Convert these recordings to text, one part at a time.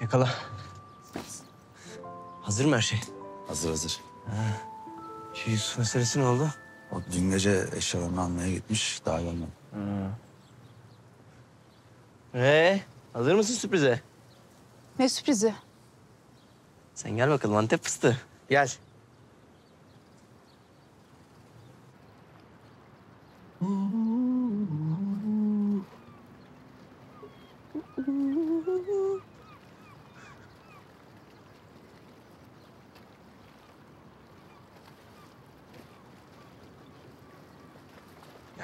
Yakala. Hazır mı her şey? Hazır hazır. Şu Yusuf meselesi ne oldu? O dün gece eşyalarını almaya gitmiş. Daha gelmedi. Ee, hazır mısın sürprize? Ne sürprizi? Sen gel bakalım Antep fıstığı. Gel.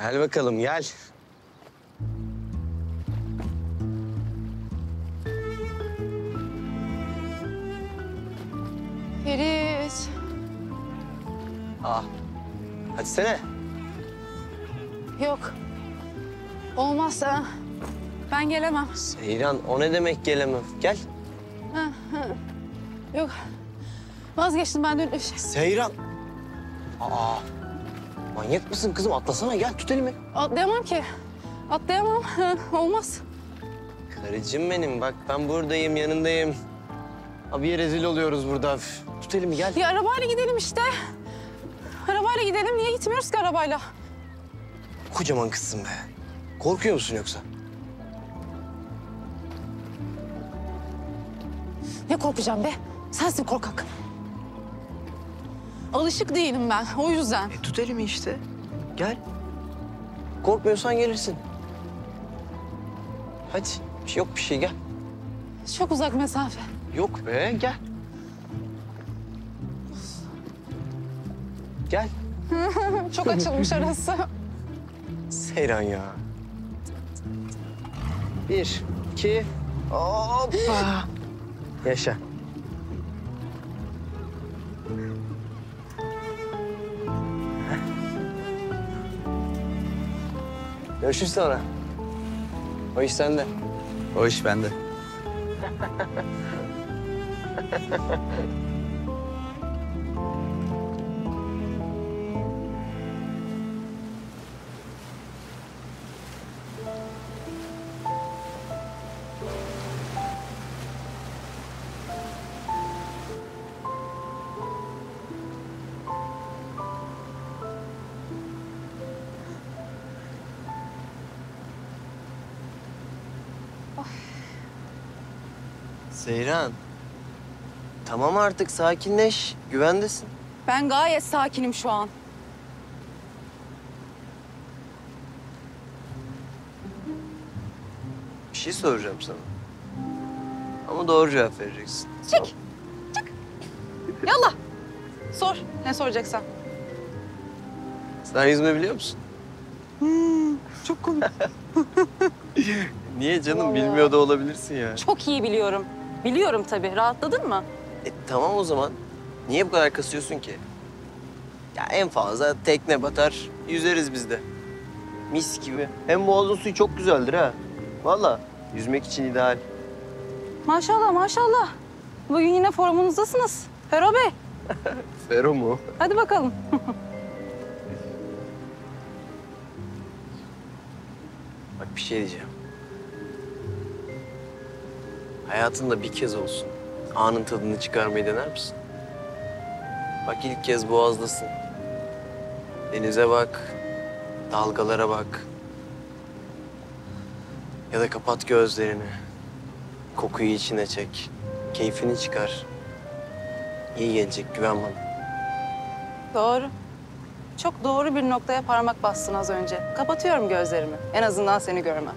Gel bakalım gel. Ferit. Aa. Hadi sene. Yok. Olmaz ha. Ben gelemem. Seyran o ne demek gelemem. Gel. Yok. Vazgeçtim ben dün. Seyran. Aa. Manyak mısın kızım? Atlasana gel tut elimi. Atlayamam ki. Atlayamam. Olmaz. Karıcığım benim bak ben buradayım yanındayım. Abiye rezil oluyoruz burada. Üf, Tut elimi gel. Ya arabayla gidelim işte. Arabayla gidelim. Niye gitmiyoruz ki arabayla? Kocaman kızsın be. Korkuyor musun yoksa? Ne korkacağım be? Sensin korkak. Alışık değilim ben. O yüzden. E tut elimi işte. Gel. Korkmuyorsan gelirsin. Hadi. Bir şey yok bir şey gel. Çok uzak mesafe. Yok be gel. Gel. Çok açılmış arası. Seyran ya. Bir, iki, hoppa. Yaşa. Görüşürüz sonra. O iş sende. O iş bende. Seyran. Tamam artık sakinleş. Güvendesin. Ben gayet sakinim şu an. Bir şey soracağım sana. Ama doğru cevap vereceksin. Çık. Çık. Yallah. Sor. Ne soracaksan. Sen yüzme biliyor musun? Çok komik. Niye canım? Bilmiyor da olabilirsin ya. Çok iyi biliyorum. Biliyorum tabii. Rahatladın mı? E, tamam o zaman. Niye bu kadar kasıyorsun ki? Ya en fazla tekne batar, yüzeriz biz de. Mis gibi. Hem boğazın suyu çok güzeldir ha. Vallahi yüzmek için ideal. Maşallah maşallah. Bugün yine formunuzdasınız. Fero Bey. Fero mu? Hadi bakalım. Bak bir şey diyeceğim. Hayatında bir kez olsun anın tadını çıkarmayı dener misin? Bak ilk kez boğazdasın. Denize bak, dalgalara bak. Ya da kapat gözlerini. Kokuyu içine çek. Keyfini çıkar. İyi gelecek, güven bana. Doğru. Çok doğru bir noktaya parmak bastın az önce. Kapatıyorum gözlerimi. En azından seni görmem.